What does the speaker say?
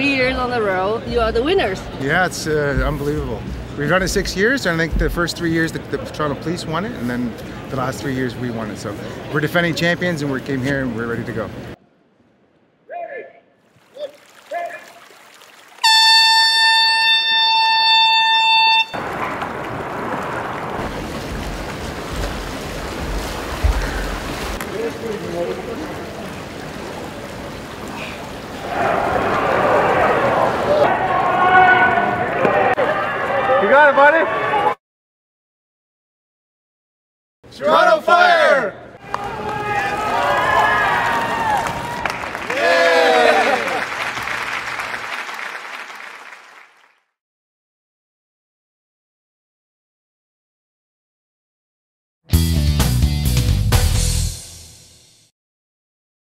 on the row, you are the winners. Yeah, it's uh, unbelievable. We've done it six years, and I think the first three years the, the Toronto Police won it, and then the last three years we won it. So we're defending champions, and we came here and we're ready to go. You got it, buddy. Toronto Fire!